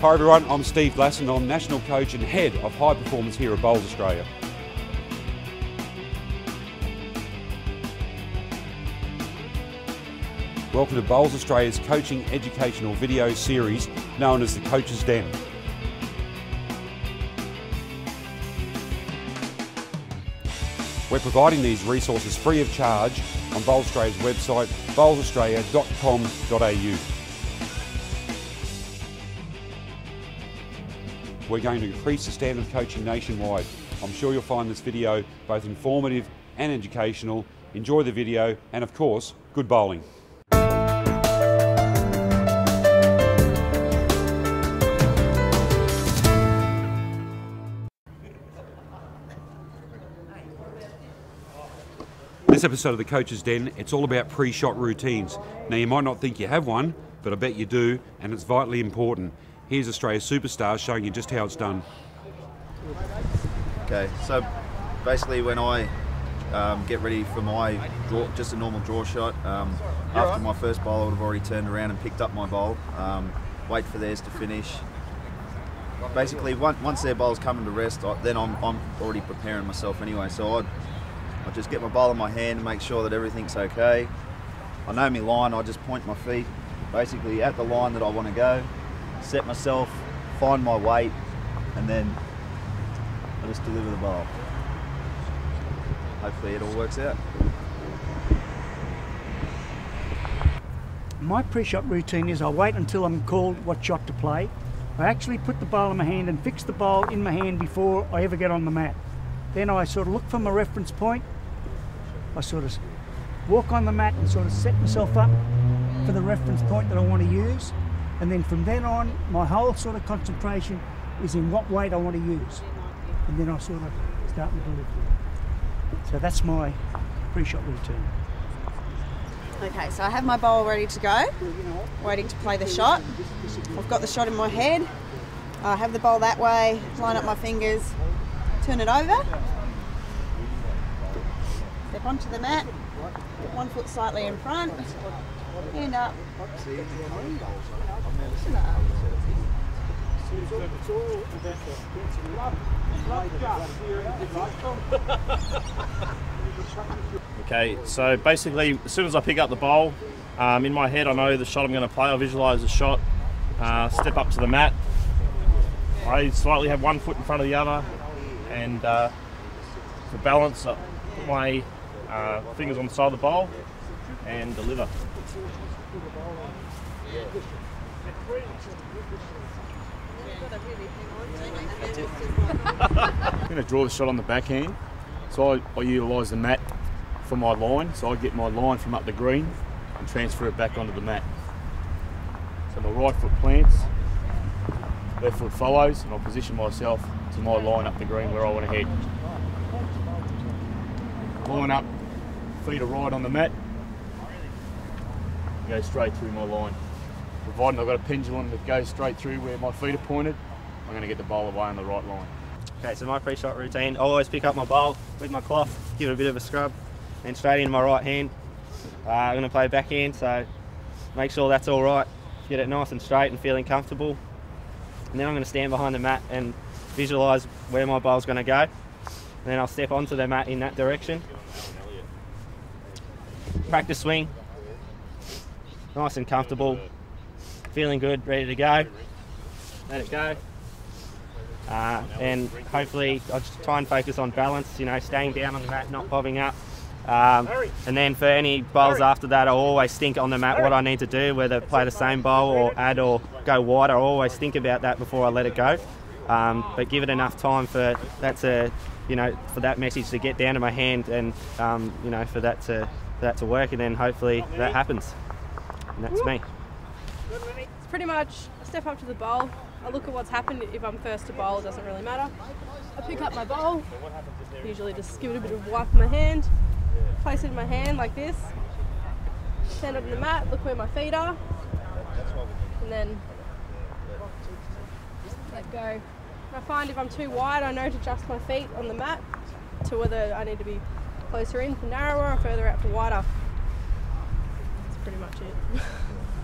Hi everyone, I'm Steve Glasson. I'm National Coach and Head of High Performance here at Bowls Australia. Welcome to Bowls Australia's coaching educational video series known as the Coaches' Den. We're providing these resources free of charge on Bowls Australia's website bowlsaustralia.com.au. We're going to increase the standard of coaching nationwide. I'm sure you'll find this video both informative and educational. Enjoy the video and of course, good bowling. This episode of the Coaches' Den, it's all about pre-shot routines. Now you might not think you have one, but I bet you do, and it's vitally important. Here's Australia's superstar showing you just how it's done. Okay, so basically when I um, get ready for my draw, just a normal draw shot, um, after my first bowl I would have already turned around and picked up my bowl, um, wait for theirs to finish. Basically, once their bowl's coming to rest, then I'm, I'm already preparing myself anyway. So I'd, I just get my bowl in my hand and make sure that everything's okay. I know my line, I just point my feet basically at the line that I want to go, set myself, find my weight, and then I just deliver the bowl. Hopefully it all works out. My pre-shot routine is I wait until I'm called what shot to play. I actually put the bowl in my hand and fix the bowl in my hand before I ever get on the mat. Then I sort of look for my reference point. I sort of walk on the mat and sort of set myself up for the reference point that I want to use. And then from then on, my whole sort of concentration is in what weight I want to use. And then I sort of start my delivery. So that's my pre-shot routine. Okay, so I have my bowl ready to go, waiting to play the shot. I've got the shot in my head. I have the bowl that way, line up my fingers, turn it over, step onto the mat, one foot slightly in front, hand up, Okay, so basically, as soon as I pick up the bowl, um, in my head I know the shot I'm going to play. I visualise the shot, uh, step up to the mat. I slightly have one foot in front of the other, and uh, for balance, I put my uh, fingers on the side of the bowl and deliver. I'm going to draw the shot on the backhand. So I, I utilise the mat for my line. So I get my line from up the green and transfer it back onto the mat. So my right foot plants, left foot follows, and I'll position myself to my line up the green where I want to head. Line up, feet are right on the mat, go straight through my line. Providing I've got a pendulum that goes straight through where my feet are pointed, I'm going to get the bowl away on the right line. Okay, so my pre-shot routine, I always pick up my bowl with my cloth, give it a bit of a scrub, and straight into my right hand. Uh, I'm going to play backhand, so make sure that's all right. Get it nice and straight and feeling comfortable. And then I'm going to stand behind the mat and visualise where my bowl's going to go. And then I'll step onto the mat in that direction. Practice swing. Nice and comfortable. Feeling good, ready to go. Let it go. Uh, and hopefully I'll just try and focus on balance, you know, staying down on the mat, not bobbing up. Um, and then for any bowls after that, I'll always think on the mat what I need to do, whether play the same bowl or add or go wider. I'll always think about that before I let it go. Um, but give it enough time for that to, you know, for that message to get down to my hand and, um, you know, for that to for that to work, and then hopefully that happens. And that's me. It's pretty much I step up to the bowl. I look at what's happened. If I'm first to bowl, it doesn't really matter. I pick up my bowl. Usually just give it a bit of wipe in my hand. Place it in my hand like this. Stand up on the mat. Look where my feet are. And then let go. I find if I'm too wide, I know to adjust my feet on the mat to whether I need to be closer in for narrower or further out for wider. Pretty much it.